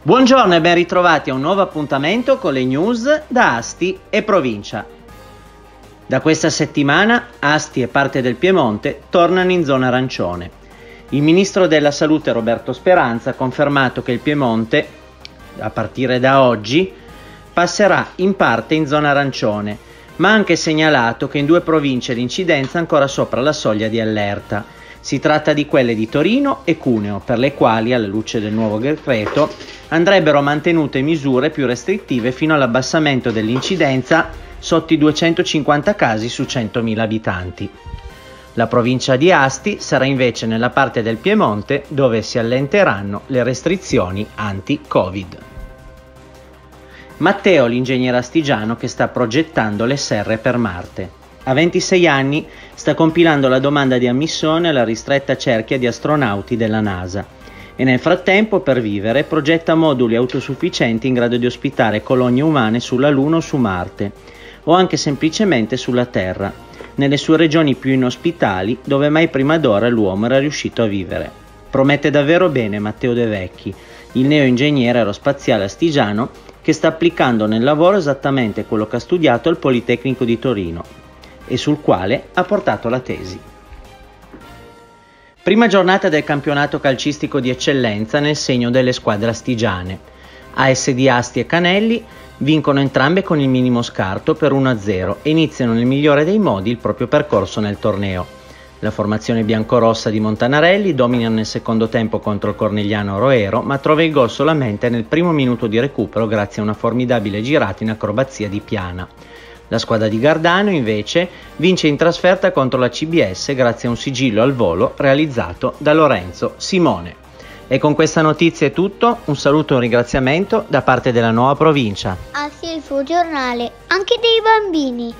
Buongiorno e ben ritrovati a un nuovo appuntamento con le news da Asti e provincia. Da questa settimana Asti e parte del Piemonte tornano in zona arancione. Il ministro della Salute Roberto Speranza ha confermato che il Piemonte, a partire da oggi, passerà in parte in zona arancione, ma ha anche segnalato che in due province l'incidenza è ancora sopra la soglia di allerta. Si tratta di quelle di Torino e Cuneo, per le quali, alla luce del nuovo decreto, andrebbero mantenute misure più restrittive fino all'abbassamento dell'incidenza sotto i 250 casi su 100.000 abitanti. La provincia di Asti sarà invece nella parte del Piemonte dove si allenteranno le restrizioni anti-Covid. Matteo, l'ingegnere astigiano che sta progettando le serre per Marte. A 26 anni sta compilando la domanda di ammissione alla ristretta cerchia di astronauti della NASA e nel frattempo, per vivere, progetta moduli autosufficienti in grado di ospitare colonie umane sulla Luna o su Marte, o anche semplicemente sulla Terra, nelle sue regioni più inospitali dove mai prima d'ora l'uomo era riuscito a vivere. Promette davvero bene Matteo De Vecchi, il neoingegnere aerospaziale astigiano che sta applicando nel lavoro esattamente quello che ha studiato al Politecnico di Torino e sul quale ha portato la tesi. Prima giornata del campionato calcistico di eccellenza nel segno delle squadre astigiane. ASD Asti e Canelli vincono entrambe con il minimo scarto per 1-0 e iniziano nel migliore dei modi il proprio percorso nel torneo. La formazione biancorossa di Montanarelli domina nel secondo tempo contro il Cornegliano Roero, ma trova il gol solamente nel primo minuto di recupero grazie a una formidabile girata in acrobazia di Piana. La squadra di Gardano invece vince in trasferta contro la CBS grazie a un sigillo al volo realizzato da Lorenzo Simone. E con questa notizia è tutto, un saluto e un ringraziamento da parte della nuova provincia. Ah sì, il suo giornale, anche dei bambini.